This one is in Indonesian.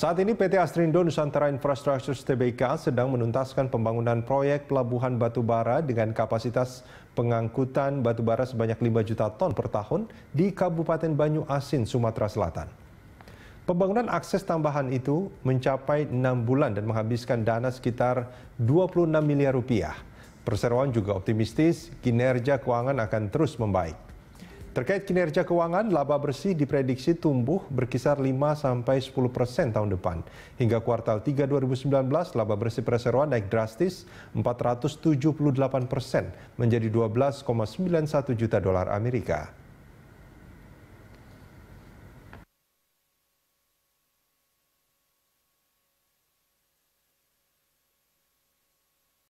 Saat ini PT Astrindo Nusantara Infrastructure TBK sedang menuntaskan pembangunan proyek pelabuhan batubara dengan kapasitas pengangkutan batubara sebanyak 5 juta ton per tahun di Kabupaten Banyu Asin, Sumatera Selatan. Pembangunan akses tambahan itu mencapai 6 bulan dan menghabiskan dana sekitar 26 miliar rupiah. Perseroan juga optimistis kinerja keuangan akan terus membaik. Terkait kinerja keuangan, laba bersih diprediksi tumbuh berkisar 5-10 persen tahun depan. Hingga kuartal 3 2019, laba bersih perseroan naik drastis 478 persen menjadi 12,91 juta dolar Amerika.